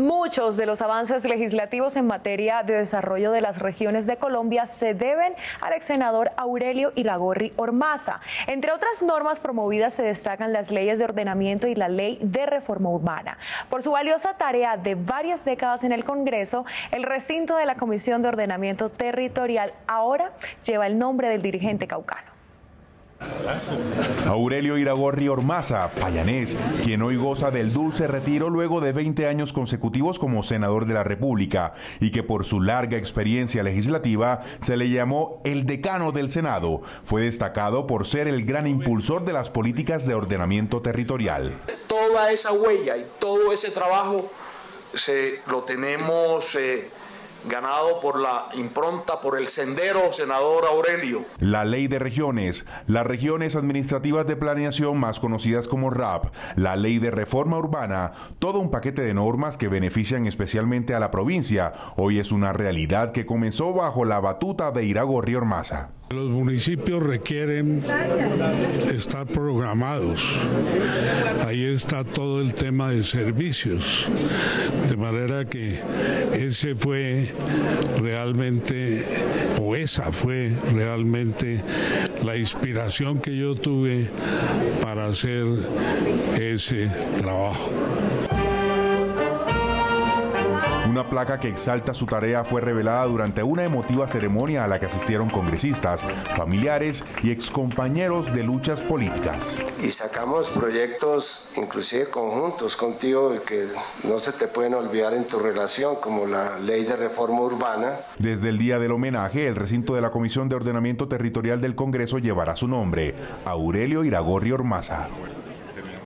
Muchos de los avances legislativos en materia de desarrollo de las regiones de Colombia se deben al ex senador Aurelio Iragorri Ormaza. Entre otras normas promovidas se destacan las leyes de ordenamiento y la ley de reforma urbana. Por su valiosa tarea de varias décadas en el Congreso, el recinto de la Comisión de Ordenamiento Territorial ahora lleva el nombre del dirigente caucano. Aurelio Iragorri Ormaza, payanés, quien hoy goza del dulce retiro luego de 20 años consecutivos como senador de la República y que por su larga experiencia legislativa se le llamó el decano del Senado, fue destacado por ser el gran impulsor de las políticas de ordenamiento territorial. Toda esa huella y todo ese trabajo se, lo tenemos... Eh, ganado por la impronta, por el sendero, senador Aurelio. La ley de regiones, las regiones administrativas de planeación más conocidas como RAP, la ley de reforma urbana, todo un paquete de normas que benefician especialmente a la provincia, hoy es una realidad que comenzó bajo la batuta de Iragorri Ormaza. Los municipios requieren estar programados. Ahí está todo el tema de servicios. De manera que ese fue realmente, o esa fue realmente la inspiración que yo tuve para hacer ese trabajo. Una placa que exalta su tarea fue revelada durante una emotiva ceremonia a la que asistieron congresistas, familiares y excompañeros de luchas políticas. Y sacamos proyectos inclusive conjuntos contigo que no se te pueden olvidar en tu relación, como la ley de reforma urbana. Desde el día del homenaje, el recinto de la Comisión de Ordenamiento Territorial del Congreso llevará su nombre, Aurelio Iragorri Ormaza.